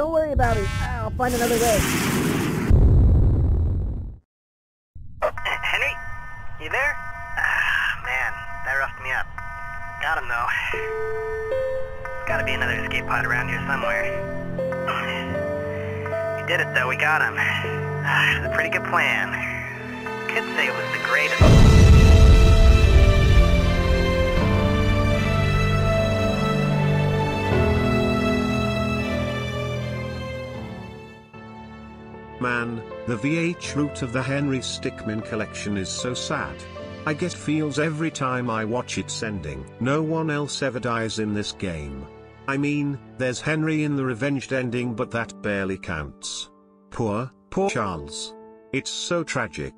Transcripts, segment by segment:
Don't worry about it. I'll find another way. Henry? You there? Ah, man, that roughed me up. Got him, though. There's gotta be another escape pod around here somewhere. We did it, though. We got him. Ah, It was a pretty good plan. Could say it was the greatest. Man, the VH route of the Henry Stickmin collection is so sad. I get feels every time I watch its ending. No one else ever dies in this game. I mean, there's Henry in the revenged ending but that barely counts. Poor, poor Charles. It's so tragic.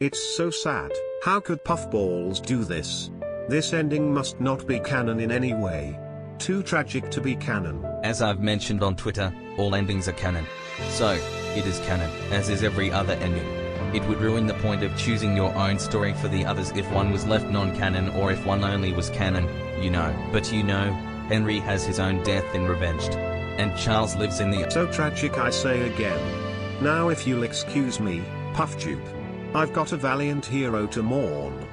It's so sad. How could Puffballs do this? This ending must not be canon in any way. Too tragic to be canon. As I've mentioned on Twitter, all endings are canon. So, it is canon, as is every other ending. It would ruin the point of choosing your own story for the others if one was left non-canon or if one only was canon, you know. But you know, Henry has his own death in Revenged. And Charles lives in the So tragic I say again. Now if you'll excuse me, Puffjupe. I've got a valiant hero to mourn.